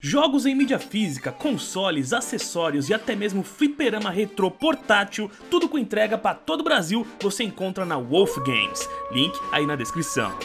Jogos em mídia física, consoles, acessórios e até mesmo fliperama retrô portátil, tudo com entrega para todo o Brasil, você encontra na Wolf Games. Link aí na descrição.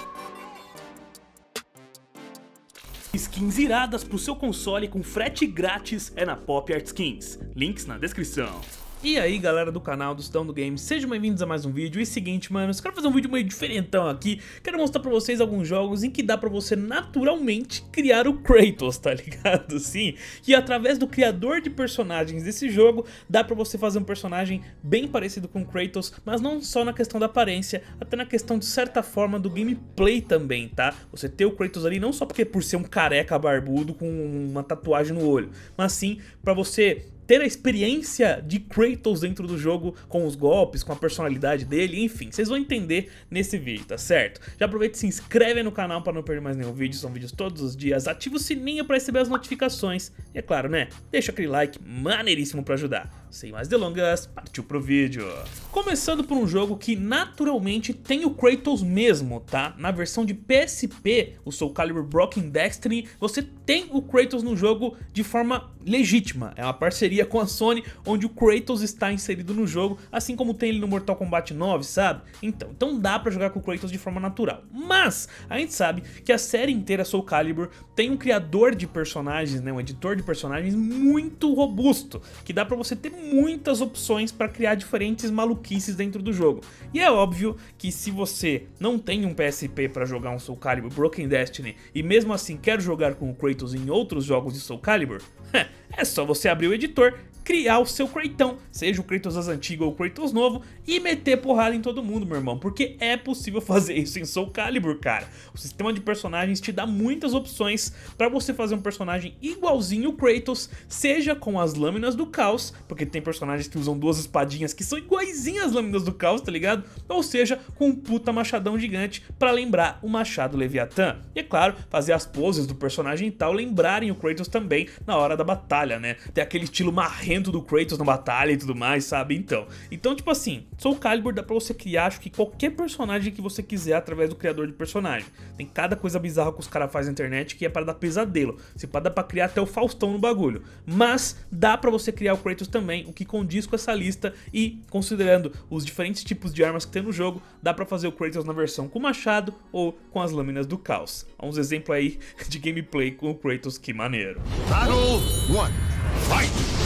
Skins iradas pro seu console com frete grátis é na Pop Art Skins. Links na descrição. E aí galera do canal do Stão do Games, sejam bem-vindos a mais um vídeo. E seguinte, mano, eu quero fazer um vídeo meio diferentão aqui. Quero mostrar pra vocês alguns jogos em que dá pra você naturalmente criar o Kratos, tá ligado? Sim, e através do criador de personagens desse jogo, dá pra você fazer um personagem bem parecido com o Kratos, mas não só na questão da aparência, até na questão de certa forma do gameplay também, tá? Você ter o Kratos ali não só porque por ser um careca barbudo com uma tatuagem no olho, mas sim pra você ter a experiência de Kratos dentro do jogo com os golpes, com a personalidade dele, enfim, vocês vão entender nesse vídeo, tá certo? Já aproveita e se inscreve no canal para não perder mais nenhum vídeo, são vídeos todos os dias, ativa o sininho para receber as notificações e é claro, né, deixa aquele like maneiríssimo para ajudar. Sem mais delongas, partiu pro vídeo. Começando por um jogo que naturalmente tem o Kratos mesmo, tá? Na versão de PSP, o Soul Calibur Broken Destiny, você tem o Kratos no jogo de forma legítima. É uma parceria com a Sony, onde o Kratos está inserido no jogo, assim como tem ele no Mortal Kombat 9, sabe? Então, então dá pra jogar com o Kratos de forma natural. Mas, a gente sabe que a série inteira Soul Calibur tem um criador de personagens, né? Um editor de personagens muito robusto, que dá pra você ter muitas opções para criar diferentes maluquices dentro do jogo. E é óbvio que se você não tem um PSP para jogar um Soul Calibur Broken Destiny e mesmo assim quer jogar com o Kratos em outros jogos de Soul Calibur, é só você abrir o editor criar o seu Kratos, seja o Kratos das antigas ou o Kratos novo, e meter porrada em todo mundo, meu irmão, porque é possível fazer isso em Soul Calibur, cara. O sistema de personagens te dá muitas opções para você fazer um personagem igualzinho o Kratos, seja com as lâminas do caos, porque tem personagens que usam duas espadinhas que são iguaizinhas as lâminas do caos, tá ligado? Ou seja, com um puta machadão gigante para lembrar o machado Leviatã. E é claro, fazer as poses do personagem tal lembrarem o Kratos também na hora da batalha, né? Ter aquele estilo marrento do Kratos na batalha e tudo mais, sabe? Então, então tipo assim, Soul Calibur dá pra você criar, acho que qualquer personagem que você quiser através do criador de personagem. Tem cada coisa bizarra que os caras fazem na internet que é para dar pesadelo. Você pode dar pra criar até o Faustão no bagulho. Mas dá pra você criar o Kratos também, o que condiz com essa lista e considerando os diferentes tipos de armas que tem no jogo, dá pra fazer o Kratos na versão com machado ou com as lâminas do caos. Uns exemplos aí de gameplay com o Kratos, que maneiro. Battle 1. Fight!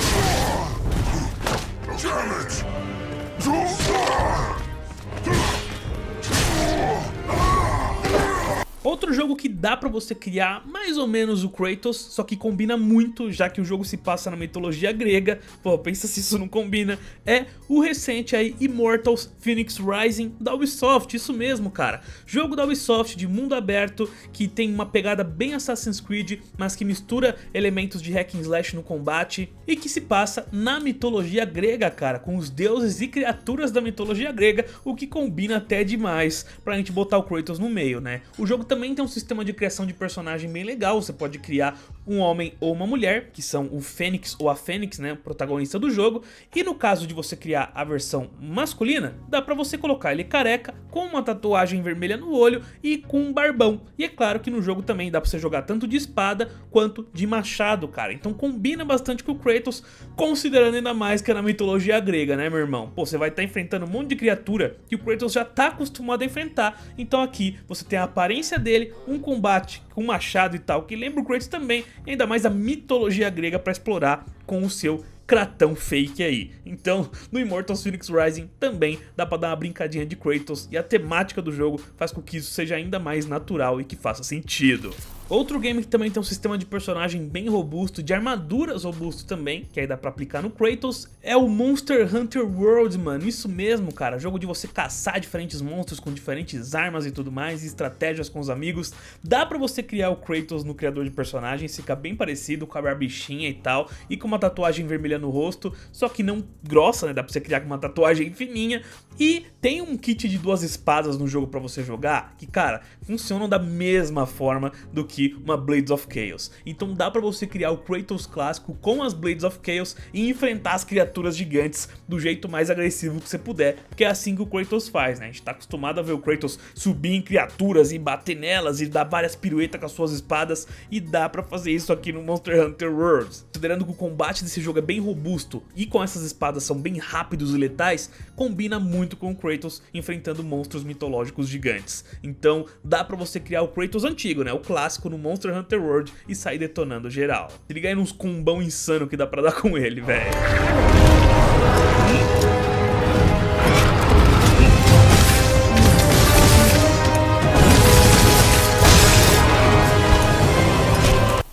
Damn it! Do! Outro jogo que dá pra você criar mais ou menos o Kratos, só que combina muito, já que o jogo se passa na mitologia grega, pô, pensa se isso não combina, é o recente aí Immortals Phoenix Rising da Ubisoft, isso mesmo, cara. Jogo da Ubisoft de mundo aberto, que tem uma pegada bem Assassin's Creed, mas que mistura elementos de hack and slash no combate, e que se passa na mitologia grega, cara, com os deuses e criaturas da mitologia grega, o que combina até demais pra gente botar o Kratos no meio, né. O jogo também também tem um sistema de criação de personagem bem legal, você pode criar um homem ou uma mulher, que são o Fênix ou a Fênix, né, protagonista do jogo, e no caso de você criar a versão masculina, dá pra você colocar ele careca, com uma tatuagem vermelha no olho e com um barbão. E é claro que no jogo também dá pra você jogar tanto de espada quanto de machado, cara, então combina bastante com o Kratos, considerando ainda mais que é na mitologia grega, né, meu irmão? Pô, você vai estar tá enfrentando um monte de criatura que o Kratos já tá acostumado a enfrentar, então aqui você tem a aparência dele, um combate com machado e tal, que lembra o Kratos também, e ainda mais a mitologia grega para explorar com o seu cratão fake aí. Então, no Immortals Phoenix Rising também dá pra dar uma brincadinha de Kratos e a temática do jogo faz com que isso seja ainda mais natural e que faça sentido. Outro game que também tem um sistema de personagem bem robusto, de armaduras robusto também, que aí dá pra aplicar no Kratos, é o Monster Hunter World, mano. Isso mesmo, cara. Jogo de você caçar diferentes monstros com diferentes armas e tudo mais, e estratégias com os amigos. Dá pra você criar o Kratos no criador de personagens, fica bem parecido com a barbichinha e tal, e com uma tatuagem vermelha no rosto, só que não grossa, né? Dá pra você criar com uma tatuagem fininha. E tem um kit de duas espadas no jogo pra você jogar, que, cara, funcionam da mesma forma do que aqui uma Blades of Chaos. Então dá pra você criar o Kratos clássico com as Blades of Chaos e enfrentar as criaturas gigantes do jeito mais agressivo que você puder, porque é assim que o Kratos faz, né? A gente tá acostumado a ver o Kratos subir em criaturas e bater nelas e dar várias piruetas com as suas espadas e dá pra fazer isso aqui no Monster Hunter Worlds. Considerando que o combate desse jogo é bem robusto e com essas espadas são bem rápidos e letais, combina muito com o Kratos enfrentando monstros mitológicos gigantes. Então dá pra você criar o Kratos antigo, né? O clássico no Monster Hunter World e sair detonando geral. Se liga aí nos combão insano que dá pra dar com ele, velho.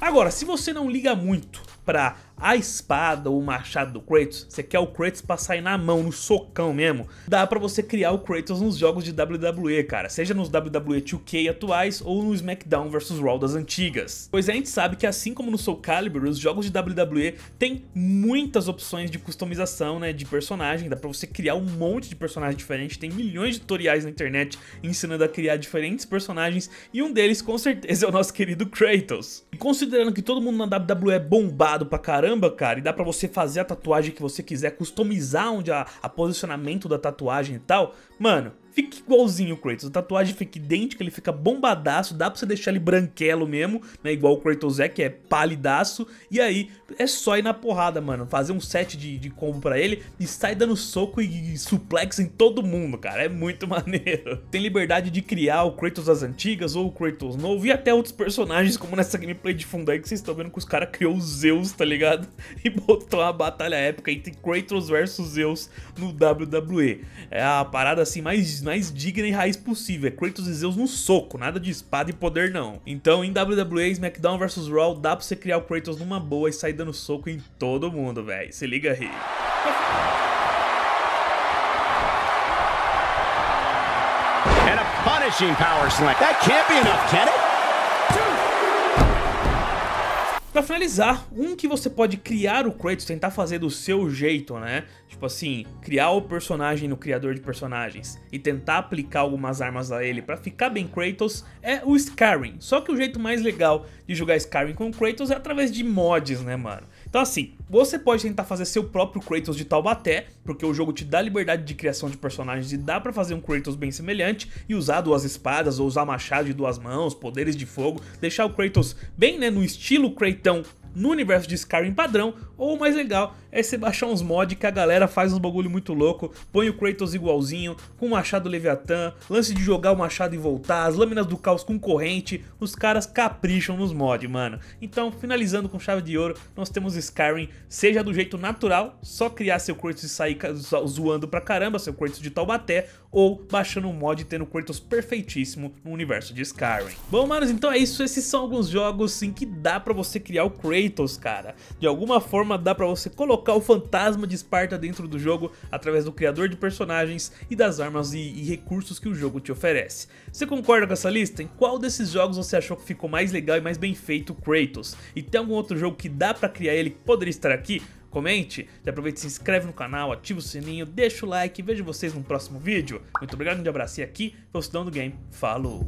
Agora, se você não liga muito pra a espada ou o machado do Kratos, você quer o Kratos pra sair na mão, no socão mesmo, dá pra você criar o Kratos nos jogos de WWE, cara, seja nos WWE 2K atuais ou no SmackDown vs Raw das antigas. Pois a gente sabe que assim como no Soul Calibur, os jogos de WWE tem muitas opções de customização, né, de personagem, dá pra você criar um monte de personagens diferentes, tem milhões de tutoriais na internet ensinando a criar diferentes personagens. E um deles com certeza é o nosso querido Kratos. E considerando que todo mundo na WWE é bombado pra caramba, caramba, cara, e dá pra você fazer a tatuagem que você quiser, customizar onde a, a posicionamento da tatuagem e tal, mano, fica igualzinho o Kratos. A tatuagem fica idêntica, ele fica bombadaço, dá pra você deixar ele branquelo mesmo, né? Igual o Kratos é, que é palidaço. E aí, é só ir na porrada, mano. Fazer um set de, de combo pra ele e sai dando soco e, e suplex em todo mundo, cara. É muito maneiro. Tem liberdade de criar o Kratos das antigas ou o Kratos novo e até outros personagens, como nessa gameplay de fundo aí que vocês estão vendo que os caras criou o Zeus, tá ligado? E botou uma batalha épica entre Kratos versus Zeus no WWE. É a parada assim mais mais digna e raiz possível. É Kratos e Zeus no soco, nada de espada e poder não. Então em WWE, SmackDown vs Raw, dá pra você criar o Kratos numa boa e sair dando soco em todo mundo, velho. Se liga aí. And a punishing power slam. That can't be enough, can it? Pra finalizar, um que você pode criar o Kratos, tentar fazer do seu jeito, né? Tipo assim, criar o personagem no criador de personagens e tentar aplicar algumas armas a ele pra ficar bem Kratos é o Skyrim. Só que o jeito mais legal de jogar Skyrim com Kratos é através de mods, né, mano? Então assim, você pode tentar fazer seu próprio Kratos de Taubaté, porque o jogo te dá liberdade de criação de personagens e dá pra fazer um Kratos bem semelhante e usar duas espadas ou usar machado de duas mãos, poderes de fogo, deixar o Kratos bem né, no estilo Kratão no universo de Skyrim padrão, ou mais legal é você baixar uns mods que a galera faz uns bagulho muito louco, põe o Kratos igualzinho, com o machado Leviatã, lance de jogar o machado e voltar, as lâminas do caos com corrente, os caras capricham nos mods, mano. Então, finalizando com chave de ouro, nós temos Skyrim, seja do jeito natural, só criar seu Kratos e sair zoando pra caramba, seu Kratos de Taubaté, ou baixando um mod e tendo Kratos perfeitíssimo no universo de Skyrim. Bom, manos, então é isso, esses são alguns jogos sim que dá pra você criar o Kratos, cara. De alguma forma dá pra você colocar o fantasma de Esparta dentro do jogo através do criador de personagens e das armas e, e recursos que o jogo te oferece. Você concorda com essa lista? Em qual desses jogos você achou que ficou mais legal e mais bem feito Kratos? E tem algum outro jogo que dá pra criar ele que poderia estar aqui? comente, já aproveita e se inscreve no canal, ativa o sininho, deixa o like e vejo vocês no próximo vídeo. Muito obrigado, um abraço e aqui, foi o Cidão do Game, falou!